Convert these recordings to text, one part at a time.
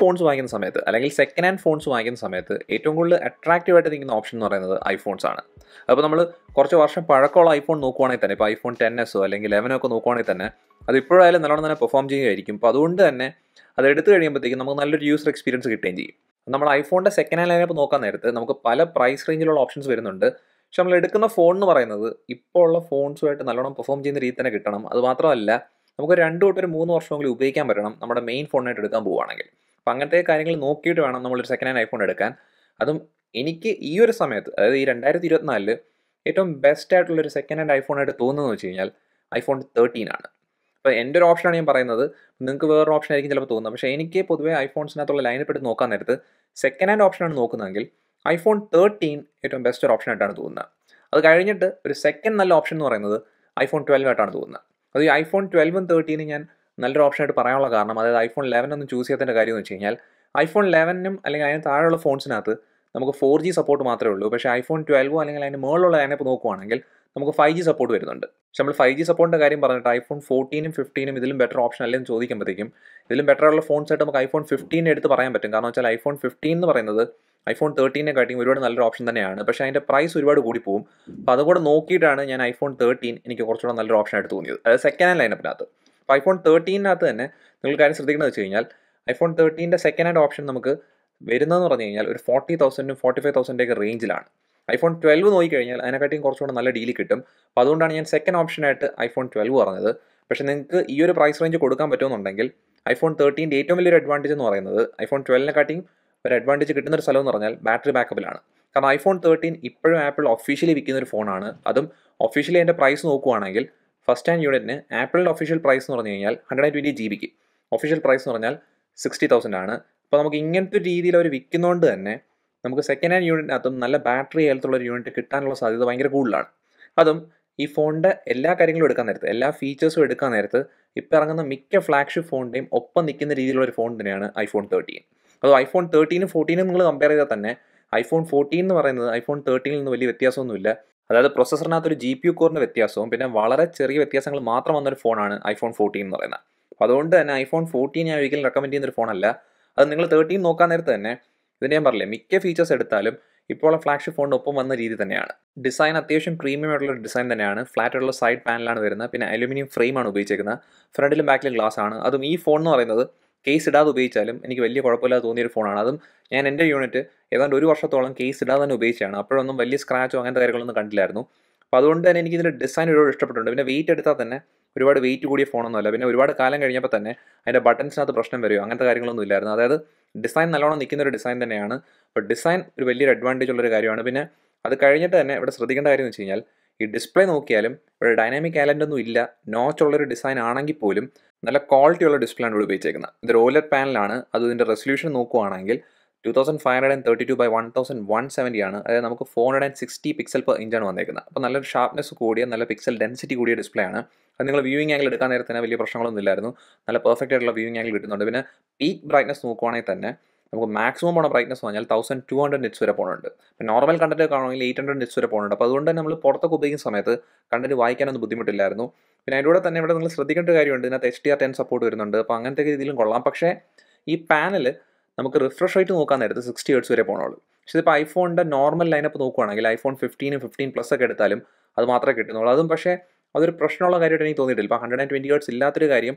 Phones വാങ്ങിക്കുന്ന സമയത്ത് അല്ലെങ്കിൽ സെക്കൻഡ് ഹാൻഡ് ഫോൺസ് വാങ്ങിക്കുന്ന സമയത്ത് ഏറ്റവും കൂടുതൽ അട്രാക്റ്റീവ് ആയിട്ട് നിൽക്കുന്ന ഓപ്ഷൻ എന്ന് പറയുന്നത് ഐഫോൺസ് ആണ്. അപ്പോൾ നമ്മൾ കുറച്ച് വർഷം പഴക്കമുള്ള ഐഫോൺ നോക്കുവാണെങ്കിൽ തന്നെ ഇപ്പോൾ ഐഫോൺ ടെൻ എസോ അല്ലെങ്കിൽ ലെവനോ ഒക്കെ നോക്കുവാണെങ്കിൽ തന്നെ അത് ഇപ്പോഴായാലും നല്ലോണം തന്നെ പെർഫോം ചെയ്യുകയായിരിക്കും. അപ്പോൾ അതുകൊണ്ട് തന്നെ അത് എടുത്തു കഴിയുമ്പോഴത്തേക്കും നമുക്ക് നല്ലൊരു യൂസർ എക്സ്പീരിയൻസ് കിട്ടുകയും ചെയ്യും. നമ്മൾ ഐഫോണിന്റെ സെക്കൻഡ് ഹാൻഡ് ലൈനപ്പ് നോക്കാൻ നേരത്ത് നമുക്ക് പല പ്രൈസ് റേഞ്ചിലുള്ള ഓപ്ഷൻസ് വരുന്നുണ്ട്. പക്ഷെ നമ്മൾ എടുക്കുന്ന ഫോൺ എന്ന് പറയുന്നത് ഇപ്പോൾ ഉള്ള ഫോൺസുമായിട്ട് നല്ലോണം പെർഫോം ചെയ്യുന്ന രീതി തന്നെ കിട്ടണം. അത് മാത്രമല്ല നമുക്ക് രണ്ട് തൊട്ട് ഒരു മൂന്ന് വർഷമെങ്കിലും ഉപയോഗിക്കാൻ പറ്റണം നമ്മുടെ മെയിൻ ഫോണായിട്ട് എടുക്കാൻ പോവുകയാണെങ്കിൽ. അപ്പം അങ്ങനത്തെ കാര്യങ്ങൾ നോക്കിയിട്ട് വേണം നമ്മളൊരു സെക്കൻഡ് ഹാൻഡ് ഐഫോൺ എടുക്കാൻ. അതും എനിക്ക് ഈ ഒരു സമയത്ത് അതായത് ഈ രണ്ടായിരത്തി ഇരുപത്തിനാലിൽ ഏറ്റവും ബെസ്റ്റ് ആയിട്ടുള്ളൊരു സെക്കൻഡ് ഹാൻഡ് ഐഫോൺ ആയിട്ട് തോന്നുന്നത് വെച്ച് കഴിഞ്ഞാൽ ഐഫോൺ തേർട്ടീൻ ആണ്. അപ്പോൾ എന്റെ ഒരു ഓപ്ഷനാണ് ഞാൻ പറയുന്നത്. നിങ്ങൾക്ക് വേറൊരു ഓപ്ഷൻ ആയിരിക്കും ചിലപ്പോൾ തോന്നുന്നത്. പക്ഷേ എനിക്ക് പൊതുവേ ഐഫോൺസിനകത്തുള്ള ലൈനപ്പ് എടുത്ത് നോക്കാൻ നേരത്ത് സെക്കൻഡ് ഹാൻഡ് ഓപ്ഷനാണ് നോക്കുന്നതെങ്കിൽ ഐഫോൺ തേർട്ടീൻ ഏറ്റവും ബെസ്റ്റ് ഒരു ഓപ്ഷൻ ആയിട്ടാണ് തോന്നുന്നത്. അത് കഴിഞ്ഞിട്ട് ഒരു സെക്കൻഡ് നല്ല ഓപ്ഷൻ എന്ന് പറയുന്നത് ഐഫോൺ ട്വൽവ് ആയിട്ടാണ് തോന്നുന്നത്. അത് ഈ ഐഫോൺ ട്വൽവും തേർട്ടീനും ഞാൻ നല്ലൊരു ഓപ്ഷനായിട്ട് പറയാനുള്ള കാരണം അതായത് ഐഫോൺ ലെവൻ ഒന്ന് ചൂസ് ചെയ്യാത്തതിന്റെ കാര്യം എന്ന് വെച്ച് കഴിഞ്ഞാൽ ഐഫോൺ ലെവനും അല്ലെങ്കിൽ അതിന് താഴെയുള്ള ഫോൺസിനകത്ത് നമുക്ക് ഫോർ ജി സപ്പോർട്ട് മാത്രമേ ഉള്ളൂ. പക്ഷേ ഐഫോൺ ട്വൽവോ അല്ലെങ്കിൽ അതിന് മുകളിലുള്ള ലൈനപ്പ് നോക്കുവാണെങ്കിൽ നമുക്ക് ഫൈവ് ജി സപ്പോർട്ട് വരുന്നുണ്ട്. പക്ഷെ നമ്മൾ ഫൈവ് ജി സപ്പോർട്ടിന്റെ കാര്യം പറഞ്ഞിട്ട് ഐഫോൺ ഫോർട്ടീനും ഫിഫ്റ്റീനും ഇതിലും ബെറ്റർ ഓപ്ഷൻ അല്ലെന്ന് ചോദിക്കുമ്പോഴത്തേക്കും ഇതിലും ബെറ്റർ ഉള്ള ഫോൺസ് ആയിട്ട് നമുക്ക് ഐഫോൺ ഫിഫ്റ്റീൻ എടുത്ത് പറയാൻ പറ്റും. കാരണം വെച്ചാൽ ഐഫോൺ ഫിഫ്റ്റീൻ എന്ന് പറയുന്നത് ഐഫോൺ തേർട്ടീനെ കാട്ടിയും ഒരുപാട് നല്ലൊരു ഓപ്ഷൻ തന്നെയാണ്. പക്ഷേ അതിന്റെ പ്രൈസ് ഒരുപാട് കൂടി പോകും. അപ്പോൾ അതുകൂടെ നോക്കിയിട്ടാണ് ഞാൻ ഐഫോൺ തേർട്ടീൻ എനിക്ക് കുറച്ചുകൂടെ നല്ലൊരു ഓപ്ഷൻ ആയിട്ട് തോന്നിയത്. അതായത് സെക്കൻഡ് ഹാൻഡ് ലൈനപ്പിനകത്ത് അപ്പോൾ ഐഫോൺ തേർട്ടീനകത്ത് തന്നെ നിങ്ങൾ കാര്യം ശ്രദ്ധിക്കുന്നത് വെച്ച് കഴിഞ്ഞാൽ ഐഫോൺ തേർട്ടീന്റെ സെക്കൻഡ് ഹാൻഡ് ഓപ്ഷൻ നമുക്ക് വരുന്നതെന്ന് പറഞ്ഞു കഴിഞ്ഞാൽ ഒരു ഫോർട്ടി തൗസൻഡും ഫോർട്ടി ഫൈവ് തൗസൻഡൊക്കെ റേഞ്ചിലാണ് ഐഫോൺ ട്വൽവ് നോക്കിക്കഴിഞ്ഞാൽ അതിനെക്കാട്ടിയും കുറച്ചുകൂടെ നല്ല ഡീൽ കിട്ടും. അപ്പോൾ അതുകൊണ്ടാണ് ഞാൻ സെക്കൻഡ് ഓപ്ഷനായിട്ട് ഐഫോൺ ട്വൽവ് പറഞ്ഞത്. പക്ഷേ നിങ്ങൾക്ക് ഈ ഒരു പ്രൈസ് റേഞ്ച് കൊടുക്കാൻ പറ്റുമെന്നുണ്ടെങ്കിൽ ഐഫോൺ തേർട്ടീന്റെ ഏറ്റവും വലിയൊരു അഡ്വാന്റേജ് എന്ന് പറയുന്നത് ഐഫോൺ ട്വൽവിനെക്കാട്ടിയും ഒരു അഡ്വാന്റേജ് കിട്ടുന്ന ഒരു സ്ഥലം എന്ന് പറഞ്ഞാൽ ബാറ്ററി ബാക്കപ്പിലാണ് കാരണം ഐഫോൺ തേർട്ടീൻ ഇപ്പോഴും ആപ്പിൾ ഒഫീഷ്യലി വിൽക്കുന്ന ഒരു ഫോണാണ് അതും ഒഫീഷ്യലി അതിന്റെ പ്രൈസ് നോക്കുവാണെങ്കിൽ ഫസ്റ്റ് ഹാൻഡ് യൂണിറ്റിന് ആപ്പിളിന്റെ ഒഫീഷ്യൽ പ്രൈസ് എന്ന് പറഞ്ഞു കഴിഞ്ഞാൽ ഹൺഡ്രഡ് ആൻഡ് ട്വന്റി ജി ബിക്ക് ഒഫീഷ്യൽ പ്രൈസ് എന്ന് പറഞ്ഞാൽ സിക്സ്റ്റി തൗസൻഡ് ആണ്. അപ്പോൾ നമുക്ക് ഇങ്ങനത്തെ രീതിയിൽ അവർ വിൽക്കുന്നതുകൊണ്ട് തന്നെ നമുക്ക് സെക്കൻഡ് ഹാൻഡ് യൂണിറ്റിനകത്തും നല്ല ബാറ്ററി ഹെൽത്തുള്ള ഒരു യൂണിറ്റ് കിട്ടാനുള്ള സാധ്യത ഭയങ്കര കൂടുതലാണ്. അതും ഈ ഫോണിന്റെ എല്ലാ കാര്യങ്ങളും എടുക്കാൻ നേരത്ത് എല്ലാ ഫീച്ചേഴ്സും എടുക്കാൻ നേരത്ത് ഇപ്പോൾ ഇറങ്ങുന്ന മിക്ക ഫ്ലാഗ്ഷിപ്പ് ഫോണിന്റെയും ഒപ്പം നിൽക്കുന്ന രീതിയിലുള്ള ഒരു ഫോൺ തന്നെയാണ് ഐഫോൺ തേർട്ടീൻ അത് ഐഫോൺ തേർട്ടീനും ഫോർട്ടീനും നിങ്ങൾ കമ്പയർ ചെയ്താൽ തന്നെ ഐഫോൺ ഫോർട്ടീൻ എന്ന് പറയുന്നത് ഐഫോൺ തേർട്ടീനിൽ നിന്ന് വലിയ വ്യത്യാസമൊന്നുമില്ല. അതായത് പ്രോസസ്സറിനകത്ത് ഒരു ജി പി യു കോറിന്റെ വ്യത്യാസവും പിന്നെ വളരെ ചെറിയ വ്യത്യാസങ്ങൾ മാത്രം വന്നൊരു ഫോണാണ് ഐഫോൺ ഫോർട്ടീൻ എന്ന് പറയുന്നത്. അപ്പോൾ അതുകൊണ്ട് തന്നെ ഐഫോൺ ഫോർട്ടീൻ ഞാൻ ഒരിക്കലും റെക്കമെൻഡ് ചെയ്യുന്ന ഒരു ഫോണല്ല അത് നിങ്ങൾ തേർട്ടീൻ നോക്കാൻ നേരത്തെ തന്നെ ഇതിന് ഞാൻ പറഞ്ഞില്ലേ മിക്ക ഫീച്ചേഴ്സ് എടുത്താലും ഇപ്പോൾ ഉള്ള ഫ്ലാഗ്ഷിപ്പ് ഒപ്പം വന്ന രീതി തന്നെയാണ്. ഡിസൈൻ അത്യാവശ്യം പ്രീമിയം ആയിട്ടുള്ള ഡിസൈൻ തന്നെയാണ്. ഫ്ലാറ്റ് ആയിട്ടുള്ള സൈഡ് പാനലാണ് വരുന്നത്. പിന്നെ അലുമിനിയം ഫ്രെയിമാണ് ഉപയോഗിച്ചിരിക്കുന്നത് ഫ്രണ്ടിലും ബാക്കിലും ഗ്ലാസ് ആണ്. അതും ഈ ഫോൺ എന്ന് പറയുന്നത് കേസ് ഇടാതെ ഉപയോഗിച്ചാലും എനിക്ക് വലിയ കുഴപ്പമില്ലാതെ തോന്നിയൊരു ഫോണാണ് അതും ഞാൻ എന്റെ യൂണിറ്റ് ഏതാണ്ട് ഒരു വർഷത്തോളം കേസ് ഇടാതെ തന്നെ ഉപയോഗിച്ചാണ് അപ്പോഴൊന്നും വലിയ സ്ക്രാച്ചോ അങ്ങനത്തെ കാര്യങ്ങളൊന്നും കണ്ടില്ലായിരുന്നു. അപ്പോൾ അതുകൊണ്ട് തന്നെ എനിക്ക് ഇതിന്റെ ഡിസൈൻ ഒരുപാട് ഇഷ്ടപ്പെട്ടിട്ടുണ്ട്. പിന്നെ വെയിറ്റ് എടുത്താൽ തന്നെ ഒരുപാട് വെയിറ്റ് കൂടിയ ഫോണൊന്നുമല്ല പിന്നെ ഒരുപാട് കാലം കഴിഞ്ഞപ്പോൾ തന്നെ അതിന്റെ ബട്ടൺസിനകത്ത് പ്രശ്നം വരുമോ അങ്ങനത്തെ കാര്യങ്ങളൊന്നും ഇല്ലായിരുന്നു. അതായത് ഡിസൈൻ നല്ലോണം നിൽക്കുന്ന ഒരു ഡിസൈൻ തന്നെയാണ്. അപ്പോൾ ഡിസൈൻ ഒരു വലിയൊരു അഡ്വാന്റേജ് ഉള്ളൊരു കാര്യമാണ്. പിന്നെ അത് കഴിഞ്ഞിട്ട് തന്നെ ഇവിടെ ശ്രദ്ധിക്കേണ്ട കാര്യം എന്ന് വെച്ച് കഴിഞ്ഞാൽ ഈ ഡിസ്പ്ലേ നോക്കിയാലും ഇവിടെ ഡൈനാമിക് ആലന്റ് ഒന്നും ഇല്ല. നോച്ച് ഉള്ളൊരു ഡിസൈൻ ആണെങ്കിൽ പോലും നല്ല ക്വാളിറ്റി ഉള്ള ഡിസ്പ്ലേ ആണ് ഇവിടെ ഉപയോഗിച്ചേക്കുന്നത്. ഇത് റോലർ പാനലാണ് അത് ഇതിന്റെ റെസൊല്യൂഷൻ നോക്കുകയാണെങ്കിൽ two thousand five hundred and thirty two by one thousand one seventy ആണ്. അതായത് നമുക്ക് four hundred and sixty pixel per ഇഞ്ചാണ് വന്നേക്കുന്നത്. അപ്പോൾ നല്ലൊരു ഷാർപ്നെസ് കൂടിയ നല്ല പിക്സൽ ഡെൻസിറ്റി കൂടിയ ഡിസ്പ്ലേ ആണ്. അത് നിങ്ങൾ വ്യൂയിങ് ആംഗിൾ എടുക്കാൻ നേരത്തെ തന്നെ വലിയ പ്രശ്നങ്ങളൊന്നും ഇല്ലായിരുന്നു. നല്ല പെർഫെക്റ്റ് ആയിട്ടുള്ള വ്യൂയിങ് ആംഗിൾ കിട്ടുന്നുണ്ട്. പിന്നെ പീക്ക് ബ്രൈറ്റ്നസ് നോക്കുവാണെങ്കിൽ തന്നെ നമുക്ക് മാക്സിമം പോണ ബ്രൈറ്റ്നസ് പറഞ്ഞാൽ തൗസൻഡ് ടു ഹൺഡ്രഡ് നിറ്റ്സ് വരെ പോകുന്നുണ്ട് പിന്നെ നോർമൽ കണ്ടന്റ് കാണുമെങ്കിൽ എയ്റ്റ് ഹൺഡ്രഡ് നിറ്റ്സ് വരെ പോകുന്നുണ്ട് അപ്പോൾ അതുകൊണ്ട് തന്നെ നമ്മൾ പുറത്തൊക്കെ ഉപയോഗിക്കുന്ന സമയത്ത് കണ്ടന്റ് വായിക്കാനൊന്നും ബുദ്ധിമുട്ടില്ലായിരുന്നു. പിന്നെ അതിലൂടെ തന്നെ ഇവിടെ നിങ്ങൾ ശ്രദ്ധിക്കേണ്ട കാര്യമുണ്ട്. ഇതിനകത്ത് H D R ten support വരുന്നുണ്ട്. അപ്പോൾ അങ്ങനത്തെ രീതിയിലും കൊള്ളാം. പക്ഷേ ഈ പാനൽ നമുക്ക് റിഫ്രഷ് റേറ്റ് നോക്കാൻ നേരത്ത് സിക്സ്റ്റി ഹേർട്സ് വരെ പോകണുള്ളൂ പക്ഷേ ഇപ്പോൾ ഐഫോണിന്റെ നോർമൽ ലൈനപ്പ് നോക്കുകയാണെങ്കിൽ ഐഫോൺ ഫിഫ്റ്റീനും ഫിഫ്റ്റീൻ പ്ലസ് ഒക്കെ എടുത്താലും അത് മാത്രമേ കിട്ടുന്നുള്ളൂ. അതും പക്ഷേ അതൊരു പ്രശ്നമുള്ള കാര്യമായിട്ട് എനിക്ക് തോന്നിയിട്ടില്ല. ഇപ്പോൾ ഹൺഡ്രഡ് ആൻഡ് ട്വന്റി ഹേർട്സ് ഇല്ലാത്തൊരു കാര്യം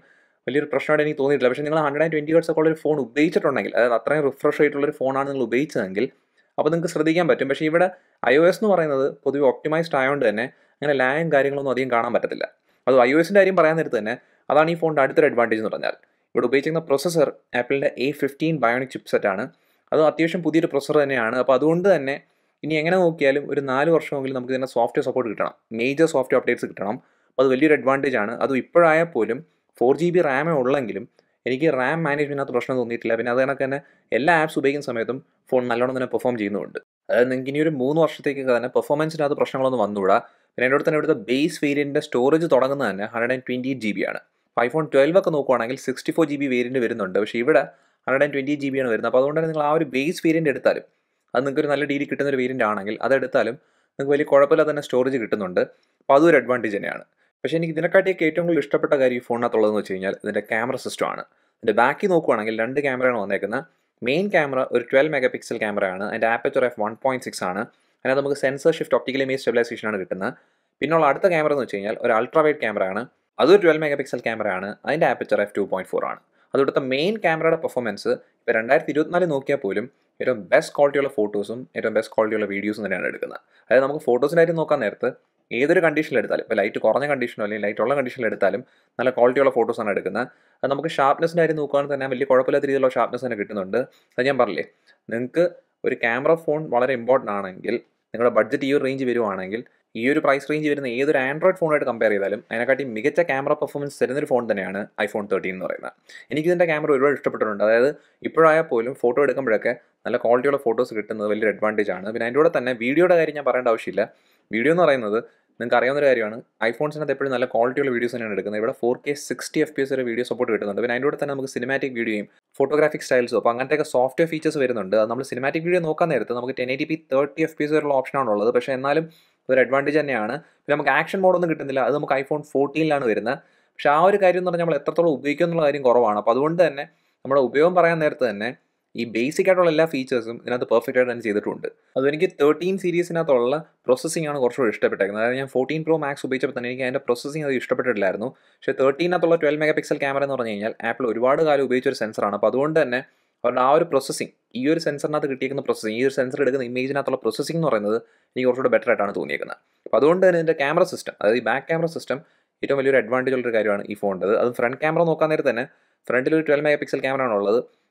വലിയൊരു പ്രശ്നമായിട്ട് എനിക്ക് തോന്നിയിട്ടില്ല. പക്ഷേ നിങ്ങൾ ഹൺഡ്രഡ് ആൻഡ് ട്വന്റി ഒക്കെ ഉള്ള ഒരു ഫോൺ ഉപയോഗിച്ചിട്ടുണ്ടെങ്കിൽ അതായത് അത്രയും റിഫ്രഷ് ആയിട്ടുള്ള ഒരു ഫോണാണ് നിങ്ങൾ ഉപയോഗിച്ചതെങ്കിൽ അപ്പോൾ നിങ്ങൾക്ക് ശ്രദ്ധിക്കാൻ പറ്റും. പക്ഷേ ഇവിടെ ഐ ഒ എസ് എന്ന് പറയുന്നത് പൊതുവെ ഒപ്റ്റിമൈസ്ഡ് ആയതുകൊണ്ട് തന്നെ അങ്ങനെ ലാഗും കാര്യങ്ങളൊന്നും അധികം കാണാൻ പറ്റത്തില്ല. അത് ഐ ഒ എസിന്റെ കാര്യം പറയാൻ നേരത്ത് തന്നെ അതാണ് ഈ ഫോണിന്റെ അടുത്തൊരു അഡ്വാന്റേജ് എന്ന് പറഞ്ഞാൽ ഇവിടെ ഉപയോഗിക്കുന്ന പ്രൊസസ്സർ ആപ്പിളിന്റെ എ ഫിഫ്റ്റീൻ ബയോണിക് ചിപ്സെറ്റ് ആണ്. അത് അത്യാവശ്യം പുതിയൊരു പ്രൊസസ്സർ തന്നെയാണ്. അപ്പോൾ അതുകൊണ്ട് തന്നെ ഇനി എങ്ങനെ നോക്കിയാലും ഒരു നാല് വർഷമെങ്കിലും നമുക്ക് ഇതിന്റെ സോഫ്റ്റ്വെയർ സപ്പോർട്ട് കിട്ടണം. മേജർ സോഫ്റ്റ്വെയർ അപ്ഡേറ്റ്സ് കിട്ടണം. അപ്പോൾ അത് വലിയൊരു അഡ്വാന്റേജ് ആണ്. അതും ഇപ്പോഴായാൽ പോലും ഫോർ ജി ബി റാമേ ഉള്ളെങ്കിലും എനിക്ക് റാം മാനേജ്മെന്റിനകത്ത് പ്രശ്നം തോന്നിയിട്ടില്ല. പിന്നെ അത് കണക്ക് തന്നെ എല്ലാ ആപ്സ് ഉപയോഗിക്കുന്ന സമയത്തും ഫോൺ നല്ലോണം തന്നെ പെർഫോം ചെയ്യുന്നുണ്ട്. അതായത് നിങ്ങൾക്ക് ഇനി ഒരു മൂന്ന് വർഷത്തേക്കൊക്കെ തന്നെ പെർഫോമൻസിനകത്ത് പ്രശ്നങ്ങളൊന്നും വന്നുകൂടാ. പിന്നെ എന്റെ തന്നെ ഇവിടുത്തെ ബേസ് വേരിയന്റിന്റെ സ്റ്റോറേജ് തുടങ്ങുന്നത് തന്നെ hundred and twenty eight G B ആണ് ഐഫോൺ ട്വൽവ് ഒക്കെ നോക്കുവാണെങ്കിൽ sixty four G B variant വരുന്നുണ്ട്. പക്ഷേ ഇവിടെ hundred and twenty G B ആണ് വരുന്നത്. അപ്പോൾ അതുകൊണ്ട് തന്നെ നിങ്ങൾ ആ ഒരു ബേസ് വേരിയന്റ് എടുത്താലും അത് നിങ്ങൾക്ക് ഒരു നല്ല ഡീൽ കിട്ടുന്ന ഒരു വേരിയന്റ് ആണെങ്കിൽ അതെടുത്താലും നിങ്ങൾക്ക് വലിയ കുഴപ്പമില്ലാതെ തന്നെ സ്റ്റോറേജ് കിട്ടുന്നുണ്ട്. അപ്പോൾ അതൊരു അഡ്വാന്റേജ് തന്നെയാണ്. പക്ഷേ എനിക്ക് ഇതിനെക്കാട്ടിയൊക്കെ ഏറ്റവും കൂടുതൽ ഇഷ്ടപ്പെട്ട കാര്യം ഈ ഫോണിനകത്തുള്ളതെന്ന് വെച്ച് കഴിഞ്ഞാൽ ഇതിന്റെ ക്യാമറ സിസ്റ്റമാണ് ഇതിന്റെ ബാക്കി നോക്കുവാണെങ്കിൽ രണ്ട് ക്യാമറയാണ് വന്നേക്കുന്നത് മെയിൻ ക്യാമറ ഒരു ട്വൽവ് മെഗാ പിക്സൽ ക്യാമറയാണ്. അതിന്റെ aperture F one point six ആണ്. അതിനകത്ത് നമുക്ക് sensor shift optical image stabilisation ആണ് കിട്ടുന്നത് പിന്നുള്ള അടുത്ത ക്യാമറ എന്ന് വെച്ച് കഴിഞ്ഞാൽ ഒരു അൾട്രാ വൈഡ് ക്യാമറയാണ്. അതൊരു ട്വൽവ് മെഗാ പിക്സൽ ക്യാമറയാണ്. അതിന്റെ aperture F two point four ആണ്. അതോടൊപ്പം മെയിൻ ക്യാമറയുടെ പെർഫോമൻസ് ഇപ്പോൾ രണ്ടായിരത്തി ഇരുപത്തിനാല് നോക്കിയാൽ പോലും ഏറ്റവും ബെസ്റ്റ് ക്വാളിറ്റിയുള്ള ഫോട്ടോസും ഏറ്റവും ബെസ്റ്റ് ക്വാളിറ്റിയുള്ള വീഡിയോസും തന്നെയാണ് എടുക്കുന്നത്. അതായത് നമുക്ക് ഫോട്ടോസിന്റെ കാര്യം നോക്കാൻ നേരത്ത് ഏതൊരു കണ്ടീഷനിൽ എടുത്താലും ഇപ്പോൾ ലൈറ്റ് കുറഞ്ഞ കണ്ടീഷനോ അല്ലെങ്കിൽ ലൈറ്റ് ഉള്ള കണ്ടീഷനിൽ എടുത്താലും നല്ല ക്വാളിറ്റിയുള്ള ഫോട്ടോസാണ് എടുക്കുന്നത്. അത് നമുക്ക് ഷാർപ്നെസ്സിന്റെ കാര്യം നോക്കുകയാണെങ്കിൽ തന്നെ വലിയ കുഴപ്പമില്ലാത്ത രീതിയിലുള്ള ഷാർപ്നെസ് തന്നെ കിട്ടുന്നുണ്ട്. അത് ഞാൻ പറഞ്ഞില്ലേ നിങ്ങൾക്ക് ഒരു ക്യാമറ ഫോൺ വളരെ ഇമ്പോർട്ടന്റ് ആണെങ്കിൽ നിങ്ങളുടെ ബഡ്ജറ്റ് ഈ ഒരു റേഞ്ച് വരുവാണെങ്കിൽ ഈ ഒരു പ്രൈസ് റേഞ്ച് വരുന്ന ഏതൊരു ആൻഡ്രോയിഡ് ഫോണായിട്ട് കമ്പയർ ചെയ്താലും അതിനെക്കാട്ടി മികച്ച ക്യാമറ പെർഫോമൻസ് തരുന്നൊരു ഫോൺ തന്നെയാണ് ഐഫോൺ തേർട്ടീൻ എന്ന് പറയുന്നത്. എനിക്കിതിന്റെ ക്യാമറ ഒരുപാട് ഇഷ്ടപ്പെട്ടിട്ടുണ്ട്. അതായത് ഇപ്പോഴായാൽ പോലും ഫോട്ടോ എടുക്കുമ്പോഴൊക്കെ നല്ല ക്വാളിറ്റിയുള്ള ഫോട്ടോസ് കിട്ടുന്നത് വലിയൊരു അഡ്വാന്റേജ് ആണ്. പിന്നെ അതിന്റെ കൂടെ തന്നെ വീഡിയോയുടെ കാര്യം ഞാൻ പറയേണ്ട ആവശ്യമില്ല. വീഡിയോ എന്ന് പറയുന്നത് നിങ്ങൾക്ക് അറിയാവുന്ന ഒരു കാര്യമാണ്. ഐഫോൺസിനകത്ത് എപ്പോഴും നല്ല ക്വാളിറ്റിയുള്ള വീഡിയോസ് തന്നെയാണ് എടുക്കുന്നത്. ഇവിടെ four K sixty F P S വരെ വീഡിയോ സപ്പോർട്ട് കിട്ടുന്നുണ്ട്. പിന്നെ അതിന്റെ കൂടെ തന്നെ നമുക്ക് സിനിമാറ്റിക് വീഡിയോയും ഫോട്ടോഗ്രാഫിക് സ്റ്റൈൽസും അപ്പോൾ അങ്ങനത്തെയൊക്കെ സോഫ്റ്റ്വെയർ ഫീച്ചേഴ്സ് വരുന്നുണ്ട്. നമ്മൾ സിനിമാറ്റിക് വീഡിയോ നോക്കാൻ നേരത്ത് നമുക്ക് ten eighty P thirty F P S വരെയുള്ള ഓപ്ഷനാണ് ഉള്ളത്. പക്ഷേ എന്നാലും ഒരു അഡ്വാന്റേജ് തന്നെയാണ്. പിന്നെ നമുക്ക് ആക്ഷൻ മോഡൊന്നും കിട്ടുന്നില്ല. അത് നമുക്ക് ഐഫോൺ ഫോർട്ടീനിലാണ് വരുന്നത്. പക്ഷേ ആ ഒരു കാര്യം എന്ന് പറഞ്ഞാൽ നമ്മൾ എത്രത്തോളം ഉപയോഗിക്കും എന്നുള്ള കാര്യം കുറവാണ്. അപ്പോൾ അതുകൊണ്ട് തന്നെ നമ്മുടെ ഉപയോഗം പറയാൻ നേരത്ത് തന്നെ ഈ ബേസിക് ആയിട്ടുള്ള എല്ലാ ഫീച്ചേഴ്സും ഇതിനകത്ത് പെർഫെക്റ്റ് ആയിട്ട് തന്നെ ചെയ്തിട്ടുണ്ട്. അത് എനിക്ക് തേർട്ടീൻ സീരീസിനകത്തുള്ള പ്രോസസ്സിംഗ് ആണ് കുറച്ചുകൂടി ഇഷ്ടപ്പെട്ടേക്കുന്നത്. അതായത് ഞാൻ ഫോർട്ടീൻ പ്രോ മാക്സ് ഉപയോഗിച്ചപ്പോൾ തന്നെ എനിക്ക് അതിന്റെ പ്രോസസ്സിംഗ് അത് ഇഷ്ടപ്പെട്ടിട്ടില്ലായിരുന്നു. പക്ഷേ തേർട്ടീനകത്തുള്ള ട്വൽവ് മെഗാ പിക്സൽ ക്യാമറ എന്ന് പറഞ്ഞു കഴിഞ്ഞാൽ ആപ്പിൾ ഒരുപാട് കാലം ഉപയോഗിച്ച ഒരു സെൻസറാണ് അപ്പോൾ അതുകൊണ്ട് തന്നെ അവരുടെ ആ ഒരു പ്രോസസ്സിംഗ് ഈ ഒരു സെൻസറിനകത്ത് കിട്ടിയിരിക്കുന്ന പ്രോസസ്സിംഗ് ഈ ഒരു സെൻസർ എടുക്കുന്ന ഇമേജിനകത്തുള്ള പ്രോസസ്സിംഗ് എന്ന് പറയുന്നത് എനിക്ക് കുറച്ചുകൂടി ബെറ്റർ ആയിട്ടാണ് തോന്നിയേക്കുന്നത്. അപ്പോൾ അതുകൊണ്ട് തന്നെ ഇതിന്റെ ക്യാമറ സിസ്റ്റം അതായത് ഈ ബാക്ക് ക്യാമറ സിസ്റ്റം ഏറ്റവും വലിയൊരു അഡ്വാന്റേജ് ഉള്ളൊരു കാര്യമാണ് ഈ ഫോണിന്റെ അത് ഫ്രണ്ട് ക്യാമറ നോക്കാൻ നേരത്തെ തന്നെ ഫ്രണ്ടിൽ ഒരു ട്വൽവ് മെഗാ പിക്സൽ ക്യാമറ ആണ്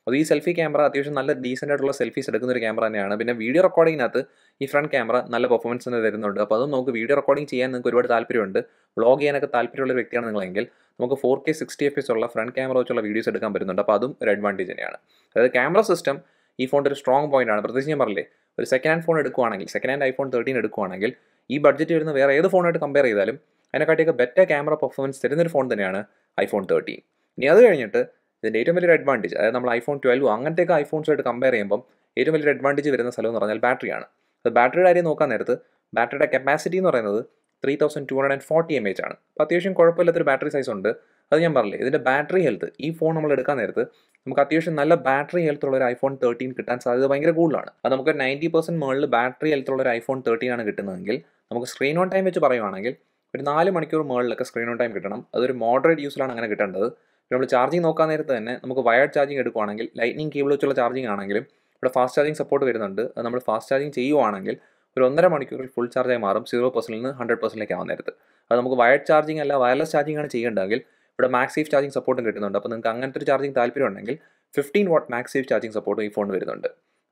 അത് ഈ സെൽഫി ക്യാമറ അത്യാവശ്യം നല്ല ഡീസന്റ് ആയിട്ടുള്ള സെൽഫീസ് എടുക്കുന്ന ഒരു ക്യാമറ തന്നെയാണ്. പിന്നെ വീഡിയോ റെക്കോർഡിങ്ങിനകത്ത് ഈ ഫ്രണ്ട് ക്യാമറ നല്ല പെർഫോമൻസ് തന്നെ തരുന്നുണ്ട്. അപ്പോൾ അതും നമുക്ക് വീഡിയോ റെക്കോർഡിംഗ് ചെയ്യാൻ നിങ്ങൾക്ക് ഒരുപാട് താല്പര്യമുണ്ട്. വ്ളോഗ് ചെയ്യാനൊക്കെ താല്പര്യമുള്ള ഒരു വ്യക്തിയാണ് നിങ്ങളെങ്കിൽ നമുക്ക് four K sixty F S ഉള്ള ഫ്രണ്ട് ക്യാമറ വെച്ചുള്ള വീഡിയോസ് എടുക്കാൻ പറ്റുന്നുണ്ട്. അപ്പോൾ അതും ഒരു അഡ്വാന്റേജ് തന്നെയാണ്. അതായത് ക്യാമറ സിസ്റ്റം ഈ ഫോണിന്റെ ഒരു സ്ട്രോങ് പോയിന്റ് ആണ്. പ്രത്യേകിച്ച് ഞാൻ പറഞ്ഞില്ലേ ഒരു സെക്കൻഡ് ഹാൻഡ് ഫോൺ എടുക്കുവാണെങ്കിൽ സെക്കൻഡ് ഹാൻഡ് ഐഫോൺ തേർട്ടീൻ എടുക്കുവാണെങ്കിൽ ഈ ബഡ്ജറ്റ് വരുന്ന വേറെ ഏത് ഫോണായിട്ട് കമ്പയർ ചെയ്താലും അതിനെക്കാട്ടിയൊക്കെ ബെറ്റർ ക്യാമറ പെർഫോമൻസ് തരുന്നൊരു ഫോൺ തന്നെയാണ് ഐഫോൺ തേർട്ടീൻ ഇനി അത് കഴിഞ്ഞിട്ട് ഇതിന്റെ ഏറ്റവും വലിയൊരു അഡ്വാന്റേജ് അതായത് നമ്മൾ ഐഫോൺ ട്വൽവ് അങ്ങനത്തെയൊക്കെ ഐഫോൺസുമായിട്ട് കമ്പയർ ചെയ്യുമ്പോൾ ഏറ്റവും വലിയൊരു അഡ്വാന്റേജ് വരുന്ന സ്ഥലം എന്ന് പറഞ്ഞാൽ ബാറ്ററിയാണ് അത് ബാറ്ററിയുടെ കാര്യം നോക്കാൻ നേരത്ത് ബാറ്ററിയുടെ കപ്പാസിറ്റി എന്ന് പറയുന്നത് three thousand two hundred and forty M H ആണ്. അപ്പോൾ അത്യാവശ്യം കുഴപ്പമില്ലാത്തൊരു ബാറ്ററി സൈസ് ഉണ്ട്. അത് ഞാൻ പറഞ്ഞില്ലേ ഇതിന്റെ ബാറ്ററി ഹെൽത്ത് ഈ ഫോൺ നമ്മൾ എടുക്കാൻ നേരത്ത് നമുക്ക് അത്യാവശ്യം നല്ല ബാറ്ററി ഹെൽത്ത് ഉള്ള ഒരു ഐഫോൺ തേർട്ടീൻ കിട്ടാൻ സാധ്യത ഭയങ്കര കൂടുതലാണ്. അത് നമുക്ക് നയന്റി പെർസെന്റ് മുകളിൽ ബാറ്ററി ഹെൽത്ത് ഉള്ള ഒരു ഐഫോൺ തേർട്ടീൻ ആണ് കിട്ടുന്നതെങ്കിൽ നമുക്ക് സ്ക്രീൻ ഓൺ ടൈം വെച്ച് പറയുവാണെങ്കിൽ ഒരു നാല് മണിക്കൂർ മുകളിലൊക്കെ സ്ക്രീൻ ഓൺ ടൈം കിട്ടണം. അതൊരു മോഡറേറ്റ് യൂസിലാണ് അങ്ങനെ കിട്ടേണ്ടത്. നമ്മൾ ചാർജിങ് നോക്കാൻ നേരത്ത് തന്നെ നമുക്ക് വയർഡ് ചാർജിങ് എടുക്കുവാണെങ്കിൽ ലൈറ്റ്നിങ് കേബിൾ വെച്ചുള്ള ചാർജിങ് ആണെങ്കിലും ഇവിടെ ഫാസ്റ്റ് ചാർജിങ് സപ്പോർട്ട് വരുന്നുണ്ട്. അത് നമ്മൾ ഫാസ്റ്റ് ചാർജിങ് ചെയ്യുവാണെങ്കിൽ ഒരു ഒന്നര മണിക്കൂറിൽ ഫുൾ ചാർജായി മാറും സീറോ പെർസെന്റിൽ നിന്ന് ഹൺഡ്രഡ് പെർസെന്റിലേക്ക് ആവാൻ നേരത്ത്. അത് നമുക്ക് വയർഡ് ചാർജിങ് അല്ല വയർലെസ് ചാർജിങ് ആണ് ചെയ്യേണ്ടതെങ്കിൽ ഇവിടെ മാക്സ് സേഫ് ചാർജിങ് സപ്പോർട്ടും കിട്ടുന്നുണ്ട്. അപ്പോൾ നിങ്ങൾക്ക് അങ്ങനത്തെ ഒരു ചാർജിങ് താല്പര്യം ഉണ്ടെങ്കിൽ fifteen watt max safe charging സപ്പോർട്ടും ഈ ഫോൺ വരുന്നുണ്ട്.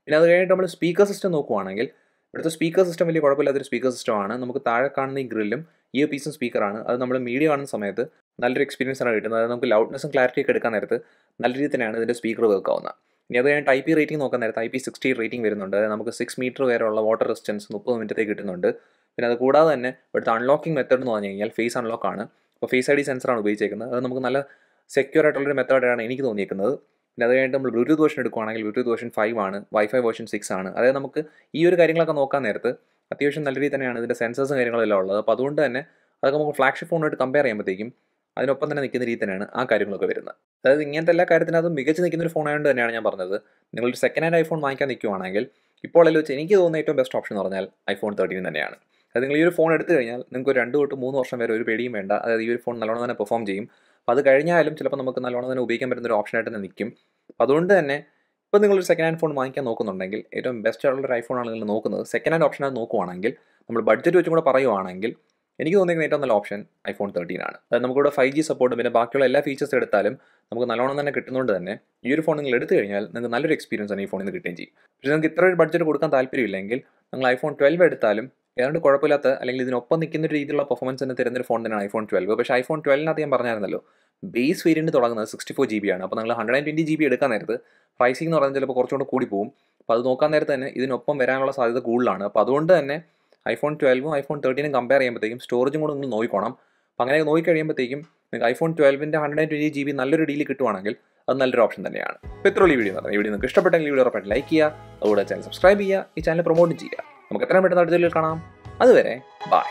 പിന്നെ അത് കഴിഞ്ഞിട്ട് നമ്മൾ സ്പീക്കർ സിസ്റ്റം നോക്കുവാണെങ്കിൽ ഇവിടുത്തെ സ്പീക്കർ സിസ്റ്റം വലിയ കുഴപ്പമില്ലാത്തൊരു സ്പീക്കർ സിസ്റ്റമാണ് നമുക്ക് താഴെ കാണുന്ന ഈ ഗ്രില്ലും ഇയർ പീസും സ്പീക്കറാണ് അത് നമ്മൾ മീഡിയ കാണുന്ന സമയത്ത് നല്ലൊരു എക്സ്പീരിയൻസ് ആണ് കിട്ടുന്നത്. അതായത് നമുക്ക് ലൗഡ്നെസ്സും ക്ലാരിറ്റി ഒക്കെ എടുക്കാൻ നേരത്ത് നല്ല രീതിയിൽ തന്നെയാണ് ഇതിന്റെ സ്പീക്കർ വർക്ക് ആവുന്നത്. ഇനി അത് ഞാൻ ടൈപ്പ് റേറ്റിംഗ് നോക്കാൻ നേരത്തെ ഐ പി സിക്സ്റ്റി റേറ്റിംഗ് വരുന്നുണ്ട്. അതായത് നമുക്ക് സിക്സ് മീറ്റർ വരെയുള്ള വാട്ടർ റെസിസ്റ്റൻസ് മുപ്പത് മിനിറ്റത്തേക്ക് കിട്ടുന്നുണ്ട്. പിന്നെ അത് കൂടാതെ തന്നെ ഇവിടുത്തെ അൺലോക്കിംഗ് മെത്തേഡ് എന്ന് പറഞ്ഞു കഴിഞ്ഞാൽ ഫേസ് അൺലോക്ക് ആണ്. അപ്പോൾ ഫേസ് ഐ ഡി സെൻസറാണ് ഉപയോഗിച്ചേക്കുന്നത്. അത് നമുക്ക് നല്ല സെക്യൂർ ആയിട്ടുള്ളൊരു മെത്തേഡാണ് എനിക്ക് തോന്നിയേക്കുന്നത്. പിന്നെ അത് കഴിഞ്ഞിട്ട് നമ്മൾ ബ്ലൂടൂത്ത് വേർഷൻ എടുക്കുകയാണെങ്കിൽ ബ്ലൂടൂത്ത് വേർഷൻ ഫൈവ് ആണ് വൈഫൈ വേർഷൻ സിക്സ് ആണ്. അതായത് നമുക്ക് ഈ ഒരു കാര്യങ്ങളൊക്കെ നോക്കാൻ നേരത്ത് അത്യാവശ്യം നല്ല രീതി തന്നെയാണ് ഇതിന്റെ സെൻസേഴ്സും കാര്യങ്ങളെല്ലാം ഉള്ളത്. അപ്പോൾ അതുകൊണ്ട് തന്നെ അതൊക്കെ നമുക്ക് ഫ്ലാഗ്ഷിപ്പ് ഫോണായിട്ട് കമ്പയർ ചെയ്യുമ്പോഴത്തേക്കും അതിനൊപ്പം തന്നെ നിൽക്കുന്ന രീതി തന്നെയാണ് ആ കാര്യങ്ങളൊക്കെ വരുന്നത്. അതായത് ഇങ്ങനത്തെ എല്ലാ കാര്യത്തിനകത്തും മികച്ച് നിൽക്കുന്ന ഒരു ഫോണായതുകൊണ്ട് തന്നെയാണ് ഞാൻ പറഞ്ഞത്. നിങ്ങളൊരു സെക്കൻഡ് ഹാൻഡ് ഐഫോൺ വാങ്ങിക്കാൻ നിൽക്കുവാണെങ്കിൽ അതിൽ വെച്ച് എനിക്ക് തോന്നുന്ന ഏറ്റവും ബെസ്റ്റ് ഓപ്ഷൻ എന്ന് പറഞ്ഞാൽ ഐഫോൺ തേർട്ടീൻ തന്നെയാണ്. അതായത് നിങ്ങൾ ഈ ഒരു ഫോൺ എടുത്തു കഴിഞ്ഞാൽ നിങ്ങൾക്ക് രണ്ട് തൊട്ട് മൂന്ന് വർഷം വരെ ഒരു പേടിയും വേണ്ട. അതായത് ഈ ഒരു ഫോൺ നല്ലോണം തന്നെ പെർഫോം ചെയ്യും. അപ്പോൾ അത് കഴിഞ്ഞാലും ചിലപ്പോൾ നമുക്ക് നല്ലോണം തന്നെ ഉപയോഗിക്കാൻ പറ്റുന്ന ഒരു ഓപ്ഷനായിട്ട് തന്നെ നിൽക്കും. അതുകൊണ്ട് തന്നെ ഇപ്പോൾ നിങ്ങളൊരു സെക്കൻഡ് ഹാൻഡ് ഫോൺ വാങ്ങിക്കാൻ നോക്കുന്നുണ്ടെങ്കിൽ ഏറ്റവും ബെസ്റ്റ് ആയിട്ടുള്ള ഒരു ഐഫോൺ ആണ് നിങ്ങൾ നോക്കുന്നത്. സെക്കൻഡ് ഹാൻഡ് ഓപ്ഷൻ ആയിട്ട് നോക്കുവാണെങ്കിൽ നമ്മൾ ബഡ്ജറ്റ് വെച്ചും കൂടെ പറയുവാണെങ്കിൽ എനിക്ക് തോന്നിയിരിക്കുന്ന ഏറ്റവും നല്ല ഓപ്ഷൻ ഐഫോൺ തേർട്ടീൻ ആണ്. അതായത് നമുക്കിവിടെ ഫൈവ് ജി സപ്പോർട്ടും പിന്നെ ബാക്കിയുള്ള എല്ലാ ഫീച്ചേഴ്സ് എടുത്താലും നമുക്ക് നല്ലോണം തന്നെ കിട്ടുന്നതുകൊണ്ട് തന്നെ ഈ ഒരു ഫോൺ നിങ്ങൾ എടുത്തു കഴിഞ്ഞാൽ നിങ്ങൾക്ക് നല്ലൊരു എക്സ്പീരിയൻസ് ആണ് ഈ ഫോണിൽ നിന്ന് കിട്ടുകയും ചെയ്യും. പക്ഷേ നിങ്ങൾക്ക് ഇത്ര ഒരു ബഡ്ജറ്റ് കൊടുക്കാൻ താല്പര്യമില്ലെങ്കിൽ നിങ്ങൾ ഐഫോൺ ട്വൽവ് എടുത്താലും ഏതാണ്ട് കുഴപ്പമില്ലാത്ത അല്ലെങ്കിൽ ഇതിനൊപ്പം നിൽക്കുന്ന ഒരു രീതിയിലുള്ള പെർഫോമൻസ് തന്നെ തരുന്ന ഒരു ഫോൺ തന്നെയാണ് ഐഫോൺ ട്വൽവ് പക്ഷേ ഐഫോൺ ട്വൽവിനകത്ത് ഞാൻ പറഞ്ഞായിരുന്നല്ലോ. ബേസ് വേരിയന്റ് തുടങ്ങുന്നത് സിക്സ്റ്റി ഫോർ ജി ബി ആണ്. അപ്പോൾ നിങ്ങൾ hundred and twenty G B എടുക്കാൻ നേരത്ത് പ്രൈസിംഗ് എന്ന് പറയുന്നത് ചിലപ്പോൾ കുറച്ചുകൂടെ കൂടി പോകും അപ്പോൾ അത് നോക്കാൻ നേരത്തെ തന്നെ ഇതിനൊപ്പം വരാനുള്ള സാധ്യത കൂടുതലാണ്. അപ്പോൾ അതുകൊണ്ട് തന്നെ ഐഫോൺ ട്വൽവും ഐഫോൺ തേർട്ടീനും കമ്പയർ ചെയ്യുമ്പോഴത്തേക്കും സ്റ്റോറേജും കൂടെ നിങ്ങൾ നോക്കിക്കോണം. അപ്പോൾ അങ്ങനെ നോക്കി കഴിയുമ്പോഴത്തേക്കും നിങ്ങൾക്ക് iPhone ട്വൽവിന്റെ hundred and twenty G B നല്ലൊരു ഡീൽ കിട്ടുവാണെങ്കിൽ അത് നല്ലൊരു ഓപ്ഷൻ തന്നെയാണ്. ഇപ്പോൾ ഈ വീഡിയോ എന്ന് പറഞ്ഞാൽ വീഡിയോ നിങ്ങൾക്ക് ഇഷ്ടപ്പെട്ടെങ്കിൽ വീഡിയോ ഉറപ്പായിട്ട് ലൈക്ക് ചെയ്യുക. അതുകൂടെ ചാനൽ സബ്സ്ക്രൈബ് ചെയ്യുക. ഈ ചാനൽ പ്രൊമോട്ട് ചെയ്യുക. നമുക്ക് എത്രയും പെട്ടെന്ന് അടുത്ത കാണാം. അതുവരെ ബൈ